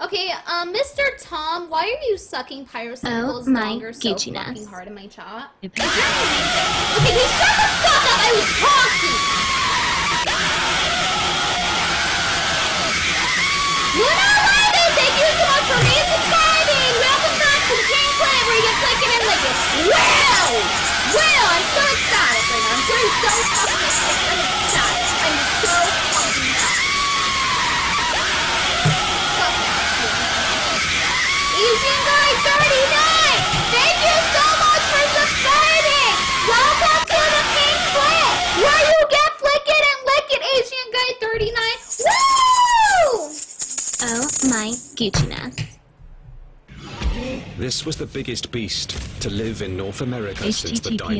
Okay, um, Mr. Tom, why are you sucking pyrocycles oh, longer so fucking hard in my chat? okay, Woo! Oh my gucci This was the biggest beast to live in North America since the dinosaurs.